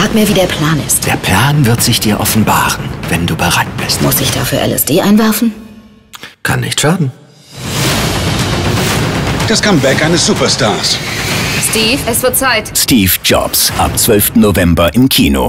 Sag mir, wie der Plan ist. Der Plan wird sich dir offenbaren, wenn du bereit bist. Muss ich dafür LSD einwerfen? Kann nicht schaden. Das Comeback eines Superstars. Steve, es wird Zeit. Steve Jobs ab 12. November im Kino.